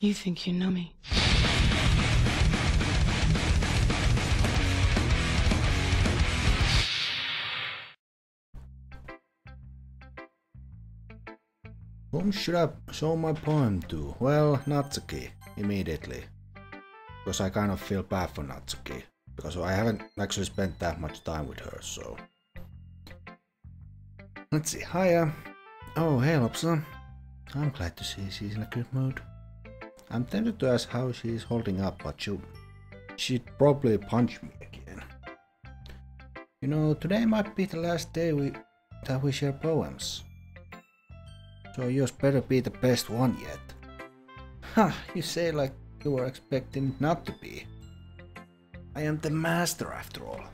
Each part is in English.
You think you know me. Whom should I show my poem to? Well, Natsuki, immediately. Because I kind of feel bad for Natsuki. Because I haven't actually spent that much time with her, so... Let's see, hiya. Oh, hey Lopsa. I'm glad to see she's in a good mood. I'm tempted to ask how she's holding up, but she'll, she'd probably punch me again. You know, today might be the last day we that we share poems. So yours better be the best one yet. Ha, you say like you were expecting not to be. I am the master after all.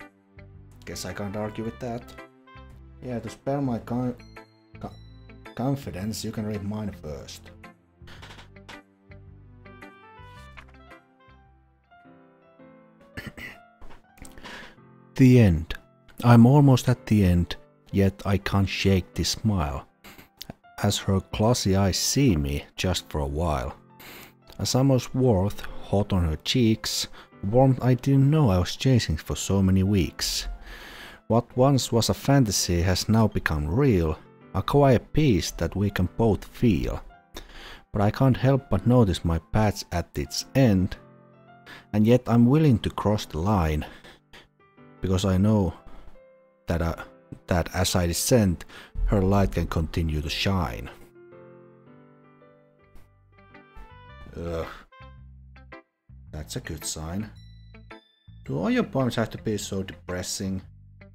Guess I can't argue with that. Yeah, to spare my con confidence, you can read mine first. The end. I'm almost at the end, yet I can't shake this smile as her glossy eyes see me just for a while. A summer's warmth hot on her cheeks, warmth I didn't know I was chasing for so many weeks. What once was a fantasy has now become real, a quiet peace that we can both feel. But I can't help but notice my path's at its end, and yet I'm willing to cross the line, because I know that, I, that as I descend, her light can continue to shine. Ugh. That's a good sign. Do all your poems have to be so depressing?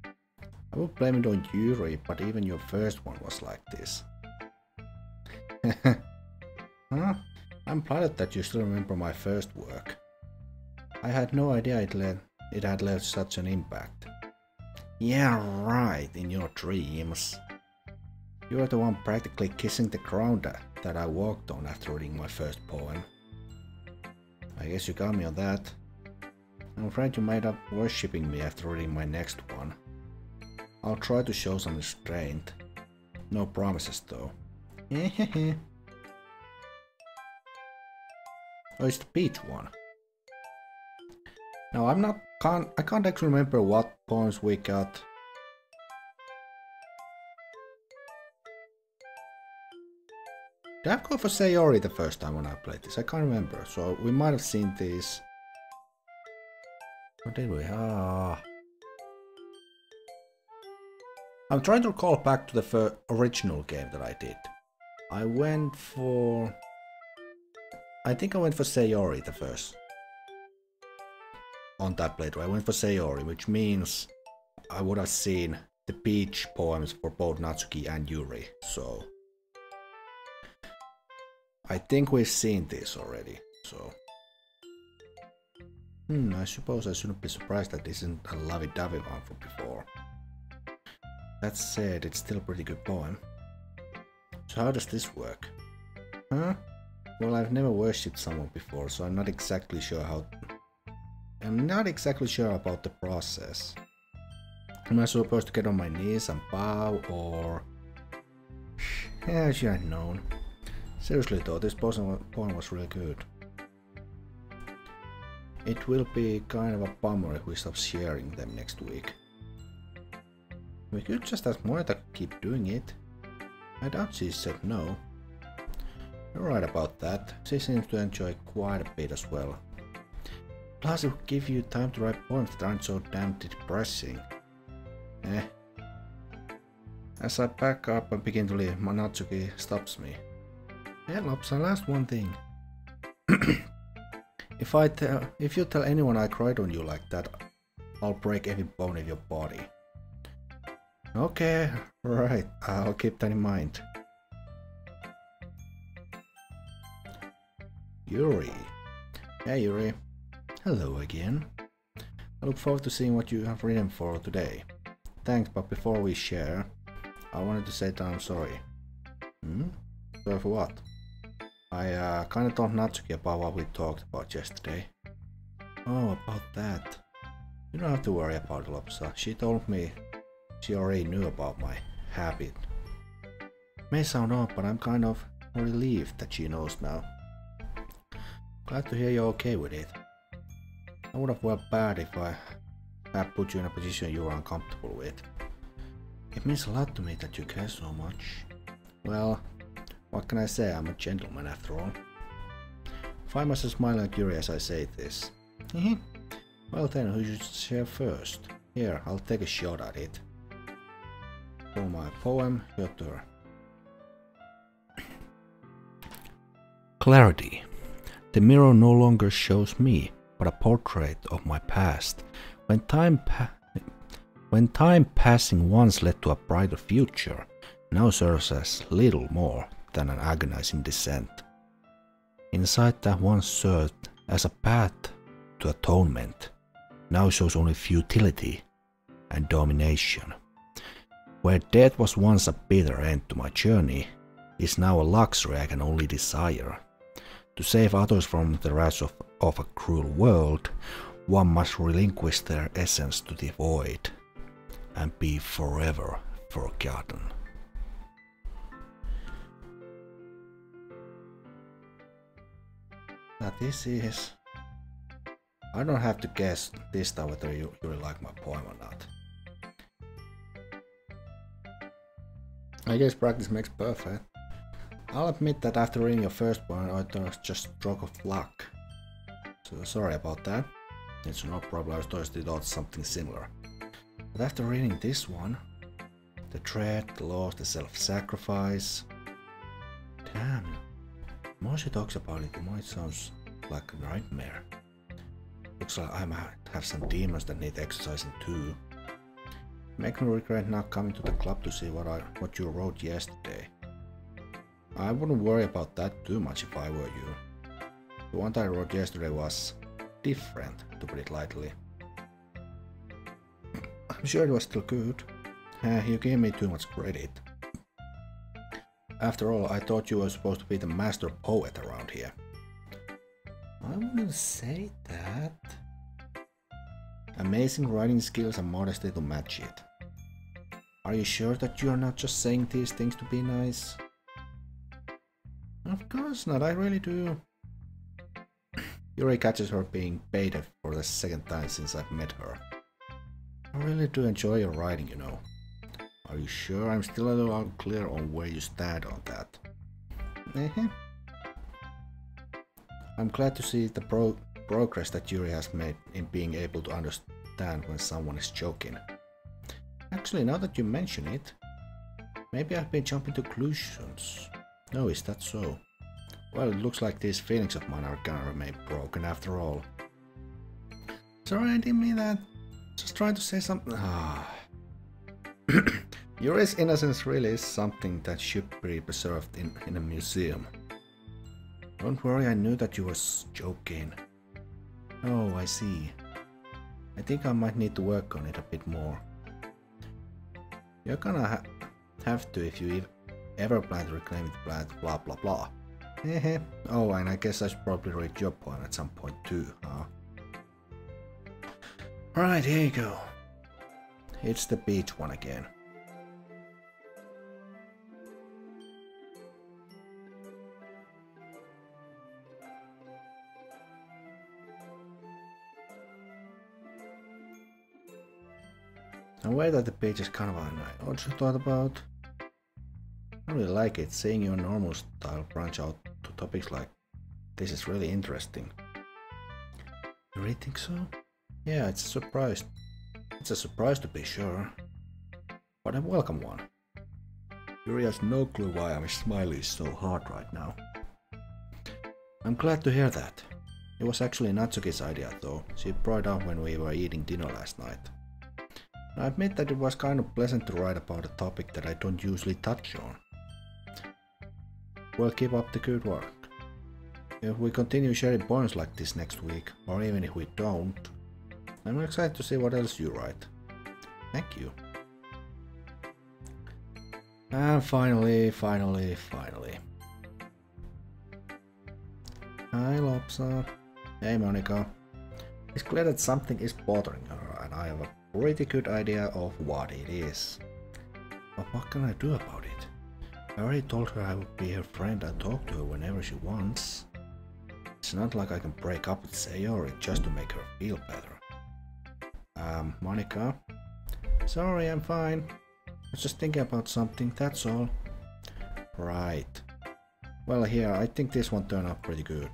I would blame it on Yuri, but even your first one was like this. huh? I'm flattered that you still remember my first work. I had no idea it, led, it had left such an impact. Yeah, right, in your dreams. You were the one practically kissing the ground that I walked on after reading my first poem. I guess you got me on that. I'm afraid you might up worshipping me after reading my next one. I'll try to show some restraint. No promises though. oh, it's the beach one. Now I'm not can't I can't actually remember what points we got Did I go for Sayori the first time when I played this? I can't remember. So we might have seen these. Or did we? Ah. I'm trying to recall back to the original game that I did. I went for... I think I went for Sayori the first. On that playthrough, I went for Sayori, which means I would have seen the beach poems for both Natsuki and Yuri, so I think we've seen this already, so... Hmm, I suppose I shouldn't be surprised that this isn't a lovey-dovey one from before. That said, it's still a pretty good poem. So how does this work? Huh? Well, I've never worshipped someone before, so I'm not exactly sure how... I'm not exactly sure about the process. Am I supposed to get on my knees and bow, or... Yeah, I should have known. Seriously though, this poem was really good. It will be kind of a bummer if we stop sharing them next week. We could just ask Moeta to keep doing it. I doubt she said no. You're right about that. She seems to enjoy quite a bit as well. Plus it will give you time to write poems that aren't so damn depressing. Eh. As I pack up and begin to leave, Manatsuki stops me. Yeah, Lopsa, last one thing. if I tell, if you tell anyone I cried on you like that, I'll break every bone in your body. Okay, right, I'll keep that in mind. Yuri. Hey Yuri. Hello again. I look forward to seeing what you have written for today. Thanks, but before we share, I wanted to say that I'm sorry. Hmm? Sorry for what? I uh, kind of told Natsuki about what we talked about yesterday. Oh, about that. You don't have to worry about Lopsa. She told me she already knew about my habit. May sound odd, but I'm kind of relieved that she knows now. Glad to hear you're okay with it. I would have felt bad if I had put you in a position you were uncomfortable with. It means a lot to me that you care so much. Well, what can I say? I'm a gentleman after all. Find myself smiling and curious as I say this. Mm-hmm. well then, who should share first? Here, I'll take a shot at it. For my poem, your turn. Clarity. The mirror no longer shows me, but a portrait of my past. When time pa when time passing once led to a brighter future, now serves as little more than an agonizing descent. Inside that once served as a path to atonement, now shows only futility and domination. Where death was once a bitter end to my journey, is now a luxury I can only desire. To save others from the wrath of, of a cruel world, one must relinquish their essence to the void and be forever forgotten. Now this is... I don't have to guess this time whether you, you really like my poem or not. I guess practice makes perfect. I'll admit that after reading your first poem I was just a stroke of luck. So sorry about that. It's no problem, I was just thought something similar. But after reading this one, the dread, the loss, the self-sacrifice, damn, the more talks about it, the more it sounds like a nightmare. Looks like I might have some demons that need exercising too. Make me regret not coming to the club to see what I what you wrote yesterday. I wouldn't worry about that too much if I were you. The one I wrote yesterday was different, to put it lightly. I'm sure it was still good. Uh, you gave me too much credit. After all, I thought you were supposed to be the master poet around here. I wouldn't say that. Amazing writing skills and modesty to match it. Are you sure that you are not just saying these things to be nice? Of course not, I really do. Yuri catches her being baited for the second time since I've met her. I really do enjoy your writing, you know. Are you sure I'm still a little unclear on where you stand on that? Uh. I'm glad to see the pro progress that Yuri has made in being able to understand when someone is joking. Actually, now that you mention it, maybe I've been jumping to conclusions. No, is that so? Well, it looks like these feelings of mine are gonna remain broken after all. Sorry, I didn't mean that. Just trying to say something. Ah. Yuri's innocence really is something that should be preserved in, in a museum. Don't worry, I knew that you was joking. Oh, I see. I think I might need to work on it a bit more. You're gonna ha have to if you ever plan to reclaim the planet, blah blah blah. oh, and I guess I should probably read your point at some point too, huh? Alright, here you go. It's the beach one again. The way that the page is kind of an I also thought about. I really like it, seeing your normal style branch out to topics like this is really interesting. You really think so? Yeah, it's a surprise. It's a surprise to be sure. But a welcome one. Yuri has no clue why I'm smiling so hard right now. I'm glad to hear that. It was actually Natsuki's idea though, she brought it up when we were eating dinner last night. I admit that it was kind of pleasant to write about a topic that I don't usually touch on. Well, keep up the good work. If we continue sharing points like this next week, or even if we don't, I'm excited to see what else you write. Thank you. And finally, finally, finally. Hi Lopsa. Hey Monika. It's clear that something is bothering her and I have a pretty good idea of what it is. But what can I do about it? I already told her I would be her friend and talk to her whenever she wants. It's not like I can break up with Sayori just to make her feel better. Um, Monika? Sorry, I'm fine. I was just thinking about something, that's all. Right. Well, here, I think this one turned out pretty good.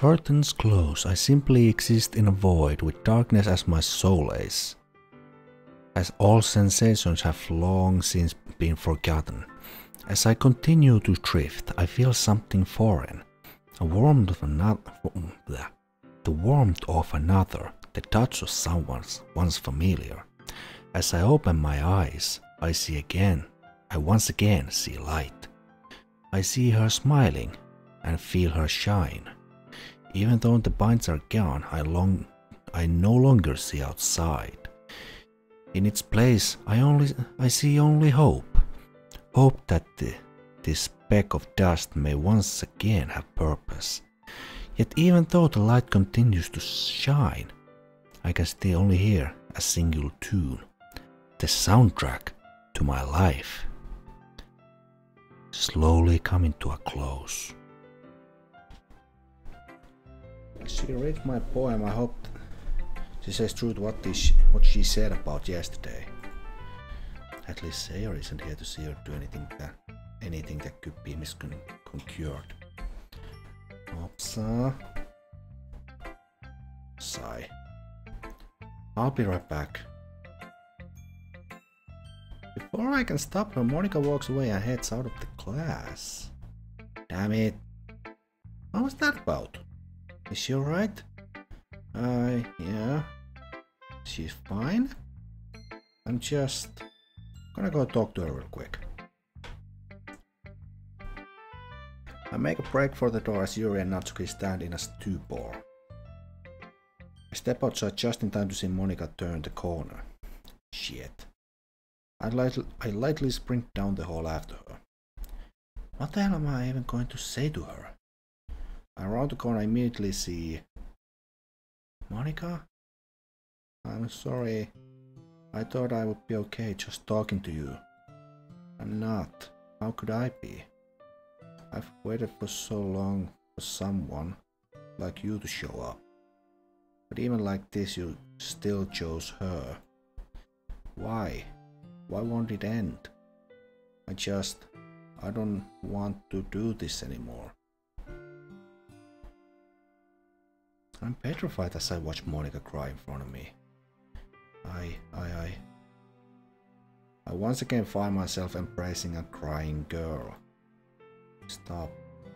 Curtains close, I simply exist in a void with darkness as my solace. As all sensations have long since been forgotten. As I continue to drift, I feel something foreign. A warmth of another, the warmth of another, the touch of someone once familiar. As I open my eyes, I see again, I once again see light. I see her smiling and feel her shine. Even though the binds are gone, I long I no longer see outside. In its place, I only I see only hope. Hope that the, this speck of dust may once again have purpose. Yet even though the light continues to shine, I can still only hear a single tune, the soundtrack to my life, slowly coming to a close. She read my poem. I hope she says true to what, this, what she said about yesterday. At least Sayer isn't here to see her do anything that anything that could be misconcured. Opsa. Uh, sigh. I'll be right back. Before I can stop her, Monika walks away and heads out of the class. Damn it. What was that about? Is she alright? Uh, yeah. She's fine? I'm just gonna go talk to her real quick. I make a break for the door as Yuri and Natsuki stand in a stupor. I step outside just in time to see Monika turn the corner. Shit. I, light I lightly sprint down the hall after her. What the hell am I even going to say to her? Around the corner I immediately see... Monika? I'm sorry. I thought I would be okay just talking to you. I'm not. How could I be? I've waited for so long for someone like you to show up. But even like this you still chose her. Why? Why won't it end? I just... I don't want to do this anymore. I'm petrified as I watch Monika cry in front of me. I, I, I... I once again find myself embracing a crying girl. Stop.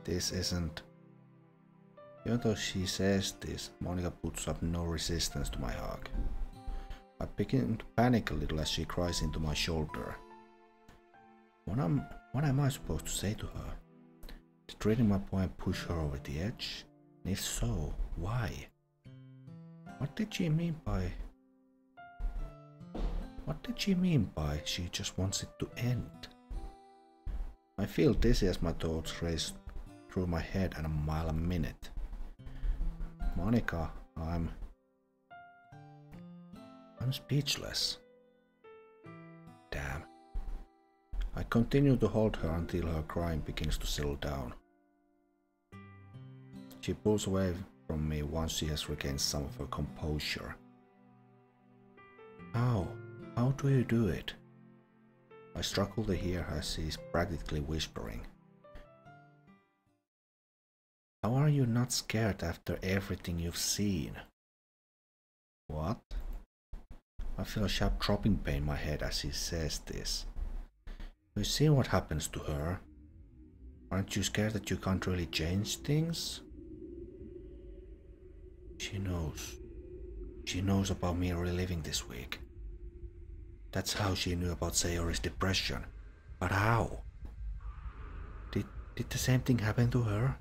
This isn't... Even though she says this, Monika puts up no resistance to my hug. I begin to panic a little as she cries into my shoulder. What am, what am I supposed to say to her? Did reading my poem push her over the edge? And if so, why? What did she mean by... What did she mean by she just wants it to end? I feel dizzy as my thoughts race through my head at a mile a minute. Monika, I'm... I'm speechless. Damn. I continue to hold her until her crying begins to settle down. She pulls away from me once she has regained some of her composure. How? How do you do it? I struggle to hear her she is practically whispering. How are you not scared after everything you've seen? What? I feel a sharp dropping pain in my head as he says this. You see what happens to her? Aren't you scared that you can't really change things? She knows. She knows about me reliving this week. That's how she knew about Sayori's depression. But how? Did, did the same thing happen to her?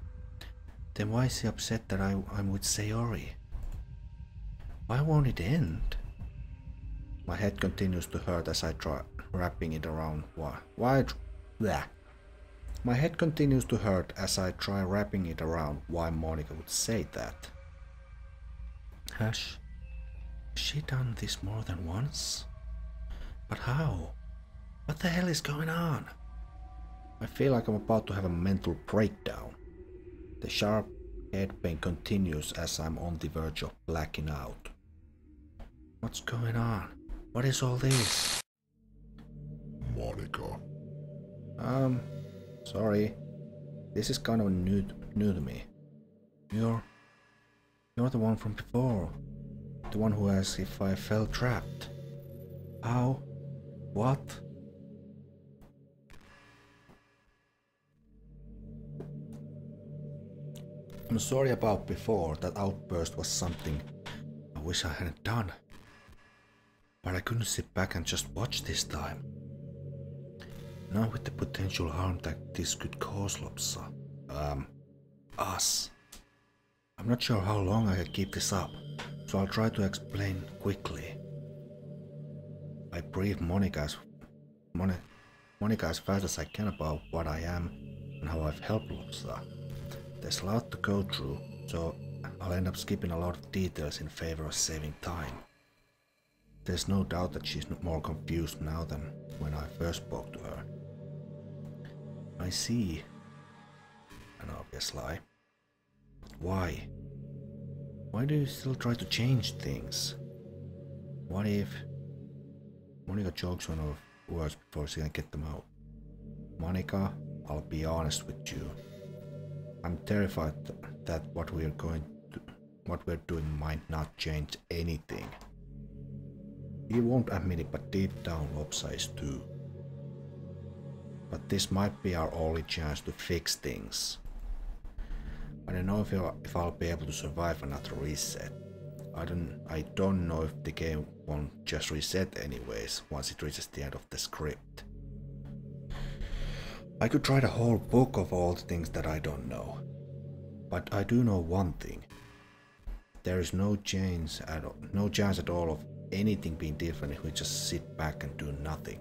Then why is she upset that I, I'm with Sayori? Why won't it end? My head continues to hurt as I try wrapping it around why why blah. My head continues to hurt as I try wrapping it around why Monika would say that. Has she done this more than once? But how? What the hell is going on? I feel like I'm about to have a mental breakdown. The sharp head pain continues as I'm on the verge of blacking out. What's going on? What is all this? Monika. Um, sorry. This is kind of new, new to me. You're... You're the one from before. The one who asked if I felt trapped. How? What? I'm sorry about before, that outburst was something I wish I hadn't done. But I couldn't sit back and just watch this time. Now with the potential harm that this could cause Lopsa. Um, us. I'm not sure how long I can keep this up, so I'll try to explain quickly. I brief Monika as, Mon Monika as fast as I can about what I am and how I've helped Lopsa. There's a lot to go through, so I'll end up skipping a lot of details in favor of saving time. There's no doubt that she's more confused now than when I first spoke to her. I see. An obvious lie. Why? Why do you still try to change things? What if... Monika chokes on her words before she can get them out. Monika, I'll be honest with you. I'm terrified that what we're going to, what we're doing might not change anything. He won't admit it, but deep down Lopsa is too. But this might be our only chance to fix things. I don't know if, if I'll be able to survive another reset. I don't I don't know if the game won't just reset anyways once it reaches the end of the script. I could write a whole book of all the things that I don't know. But I do know one thing. There is no chance at all, no chance at all of anything being different if we just sit back and do nothing.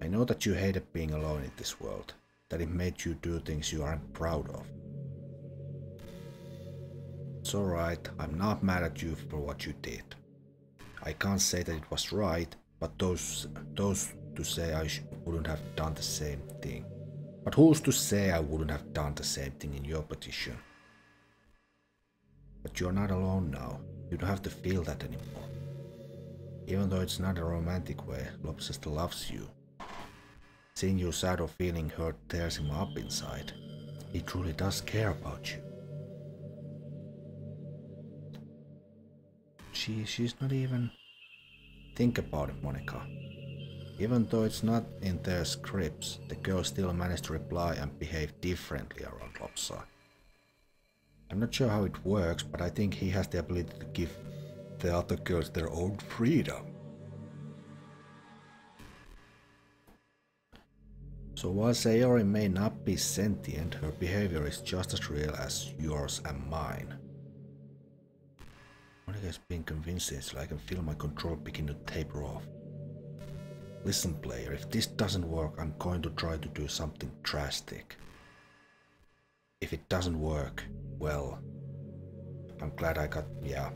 I know that you hated being alone in this world, that it made you do things you aren't proud of. It's alright, I'm not mad at you for what you did. I can't say that it was right, but those those to say I wouldn't have done the same thing. But who's to say I wouldn't have done the same thing in your position? But you're not alone now. You don't have to feel that anymore. Even though it's not a romantic way, Lobster loves you. Seeing you sad or feeling hurt tears him up inside. He truly does care about you. She, she's not even... Think about it, Monika. Even though it's not in their scripts, the girl still manage to reply and behave differently around Lopsa. I'm not sure how it works, but I think he has the ability to give the other girls their own freedom. So while Sayori may not be sentient, her behavior is just as real as yours and mine. Monika is being convinced so I can feel my control begin to taper off. Listen player, if this doesn't work, I'm going to try to do something drastic. If it doesn't work, well, I'm glad I got, yeah.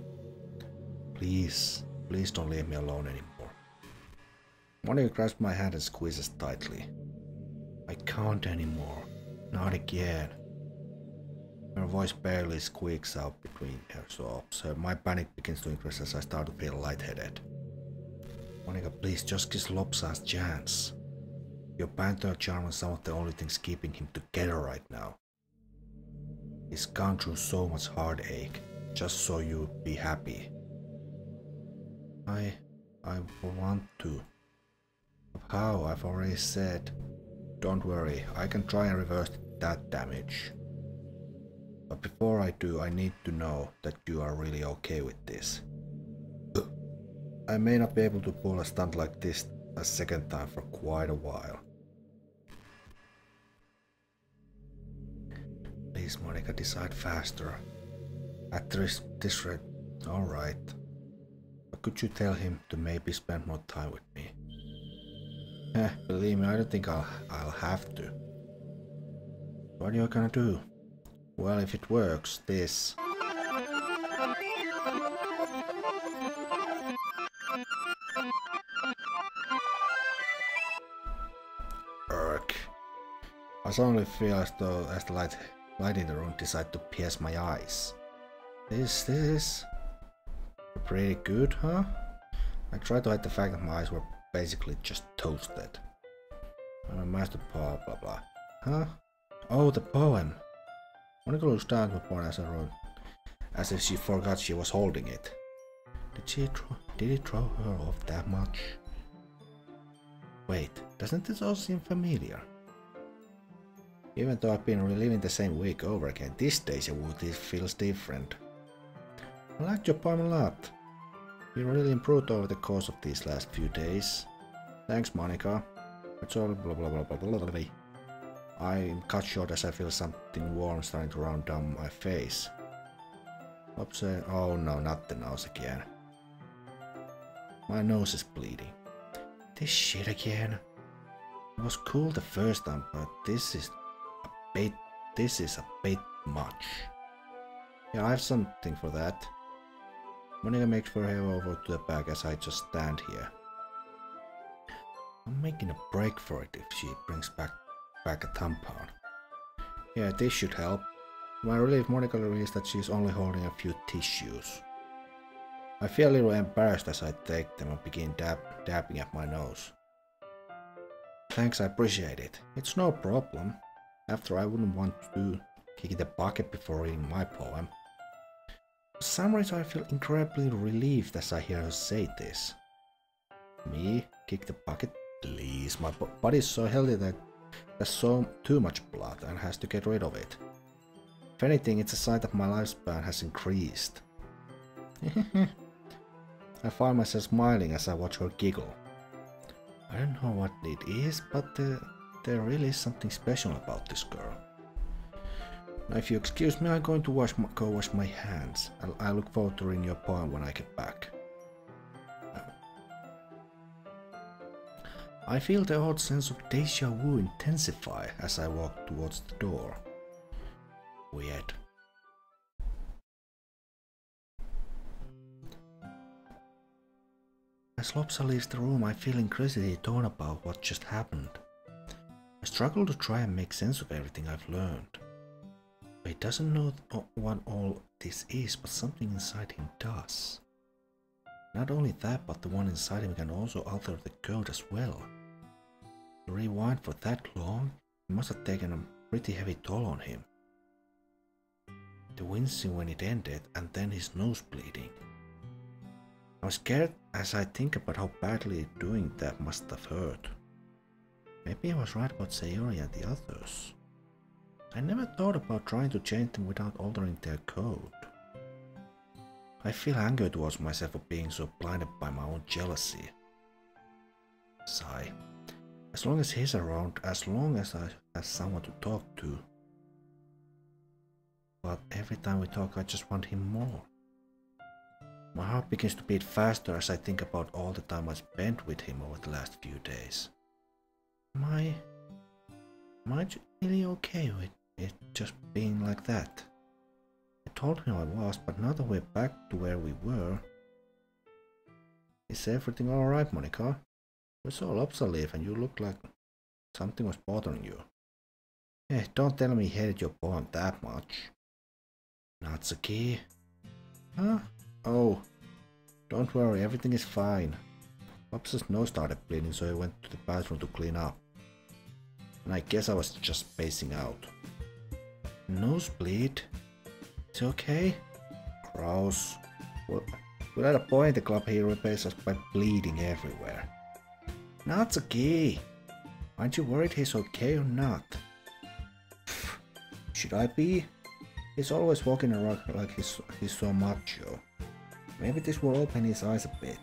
Please, please don't leave me alone anymore. Monika grasps my hand and squeezes tightly. I can't anymore. Not again. Her voice barely squeaks out between her sobs. my panic begins to increase as I start to feel lightheaded. Monika, please just kiss Lopsa's chance. Your banter charm is some of the only things keeping him together right now. He's gone through so much heartache, just so you'd be happy. I... I want to. How? I've already said. Don't worry, I can try and reverse that damage. But before I do, I need to know that you are really okay with this. I may not be able to pull a stunt like this a second time for quite a while. Please, Monika, decide faster. At this, this rate, alright. But could you tell him to maybe spend more time with me? Eh, believe me, I don't think I'll, I'll have to. What are you gonna do? Well, if it works, this. Urk. I suddenly feel as though as the light, light in the room decided to pierce my eyes. This, this... Pretty good, huh? I tried to hide the fact that my eyes were basically just toasted. I'm a master blah blah blah. Huh? Oh, the poem! Monika down upon as wrote, as if she forgot she was holding it. Did she throw, did it throw her off that much? Wait, doesn't this all seem familiar? Even though I've been reliving the same week over again, this deja vu feels different. I liked your poem a lot. You really improved over the course of these last few days. Thanks, Monika. It's all blah blah blah blah blah blah. I cut short as I feel something warm starting to run down my face. Oops, uh, oh no, not the nose again. My nose is bleeding. This shit again. It was cool the first time, but this is a bit, this is a bit much. Yeah, I have something for that. Monika makes for her way over to the back as I just stand here. I'm making a break for it if she brings back back a tampon. Yeah, this should help. My relief Monika reveals that she's only holding a few tissues. I feel a little embarrassed as I take them and begin dab dabbing at my nose. Thanks, I appreciate it. It's no problem. After I wouldn't want to kick the bucket before reading my poem. For some reason I feel incredibly relieved as I hear her say this. Me? Kick the bucket? Please, my body is so healthy that there's so too much blood and has to get rid of it. If anything, it's a sign that my lifespan has increased. I find myself smiling as I watch her giggle. I don't know what it is, but there really is something special about this girl. Now, if you excuse me, I'm going to wash my, go wash my hands. I'll, I look forward to reading your poem when I get back. I feel the odd sense of deja vu intensify as I walk towards the door. Weird. As Lopsa leaves the room, I feel increasingly torn about what just happened. I struggle to try and make sense of everything I've learned. He doesn't know what all this is, but something inside him does. Not only that, but the one inside him can also alter the code as well. Rewind for that long, it must have taken a pretty heavy toll on him. The wincing when it ended, and then his nose bleeding. I'm scared as I think about how badly doing that must have hurt. Maybe I was right about Sayori and the others. I never thought about trying to change them without altering their code. I feel anger towards myself for being so blinded by my own jealousy. Sigh. As long as he's around, as long as I have someone to talk to. But every time we talk, I just want him more. My heart begins to beat faster as I think about all the time I spent with him over the last few days. Am I... Am I really okay with it just being like that? I told him I was, but now that we're back to where we were... Is everything alright, Monika? We saw Lopsa leave and you looked like something was bothering you. Eh, don't tell me he hated your poem that much. Natsuki? Huh? Oh, don't worry, everything is fine. Lopsa's nose started bleeding so I went to the bathroom to clean up. And I guess I was just spacing out. Nosebleed? It's okay? Gross. Well, without a point the club here repays us by bleeding everywhere. Not okay. Aren't you worried he's okay or not? Should I be? He's always walking around like he's, he's so macho. Maybe this will open his eyes a bit.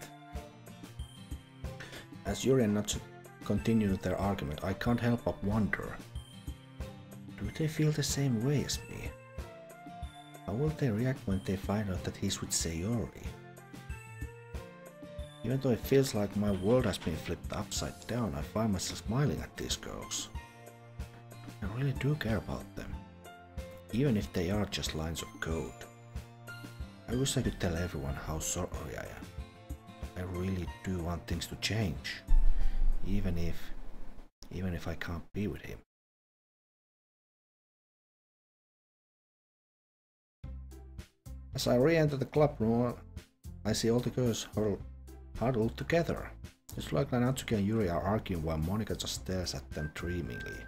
As Yuri and Natsu continue their argument, I can't help but wonder. Do they feel the same way as me? How will they react when they find out that he's with Sayori? Even though it feels like my world has been flipped upside down, I find myself smiling at these girls. I really do care about them, even if they are just lines of code. I wish I could tell everyone how sorry I am. I really do want things to change, even if, even if I can't be with him. As I re-enter the club room, I see all the girls huddled together. It's like Natsuki and Yuri are arguing while Monika just stares at them dreamingly.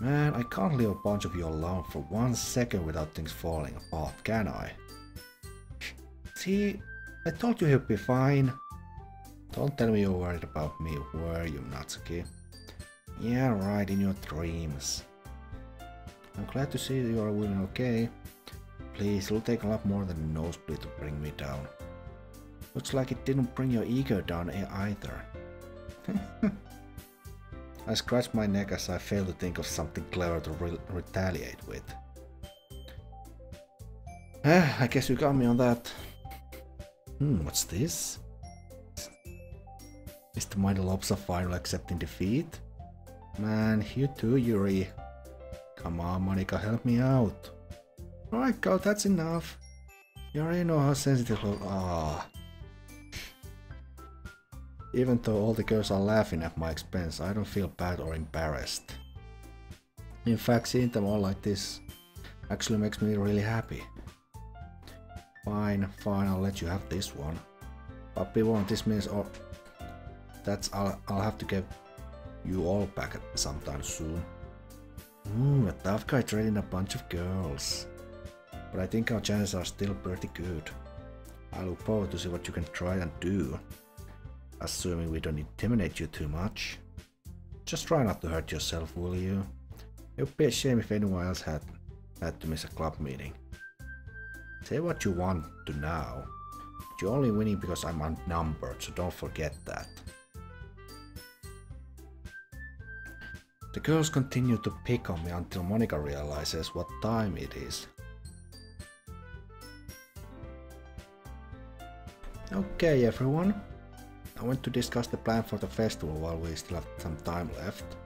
Man, I can't leave a bunch of you alone for one second without things falling apart, can I? See, I told you he'd be fine. Don't tell me you're worried about me, were you, Natsuki? Yeah, right, in your dreams. I'm glad to see you are doing okay. Please, it'll take a lot more than a nosebleed to bring me down. Looks like it didn't bring your ego down either. I scratch my neck as I fail to think of something clever to re retaliate with. Ah, I guess you got me on that. Hmm, what's this? Is the Mighty Lobster final accepting defeat? Man, you too, Yuri. Come on, Monika, help me out. Alright, girl, that's enough. You already know how sensitive. Ah. Even though all the girls are laughing at my expense, I don't feel bad or embarrassed. In fact, seeing them all like this actually makes me really happy. Fine, fine, I'll let you have this one. But be warned, this means or that's I'll, I'll have to get you all back sometime soon. Ooh, a tough guy trading a bunch of girls. But I think our chances are still pretty good. I look forward to see what you can try and do assuming we don't intimidate you too much. Just try not to hurt yourself, will you? It would be a shame if anyone else had had to miss a club meeting. Say what you want to now. But you're only winning because I'm outnumbered, so don't forget that. The girls continue to pick on me until Monika realizes what time it is. Okay everyone, I want to discuss the plan for the festival while we still have some time left.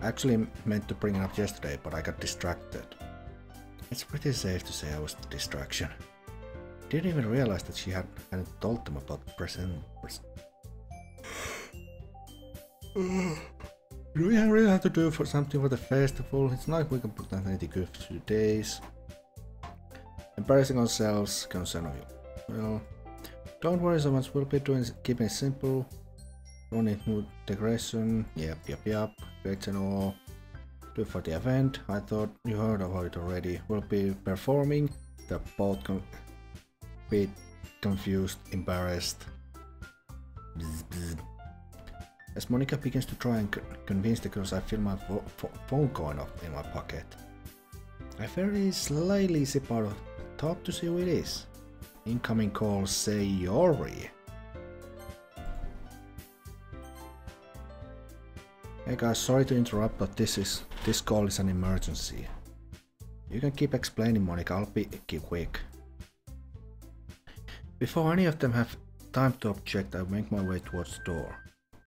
I actually meant to bring it up yesterday, but I got distracted. It's pretty safe to say I was the distraction. Didn't even realize that she had, hadn't told them about the present. do we really have to do for something for the festival? It's not like we can put that any good few days. Embarrassing ourselves, concern of you. Well, don't worry so much, we'll be doing keeping it simple. Only new decoration, yep, yep, yep, great and all. Do it for the event, I thought you heard about it already. We'll be performing, they're both con bit confused, embarrassed. Bzz, bzz. As Monika begins to try and convince the girls, I feel my phone going off in my pocket. I very slightly zip out of the top to see who it is. Incoming call Sayori. Hey guys, sorry to interrupt, but this is this call is an emergency. You can keep explaining, Monika, I'll be quick. Before any of them have time to object, I make my way towards the door.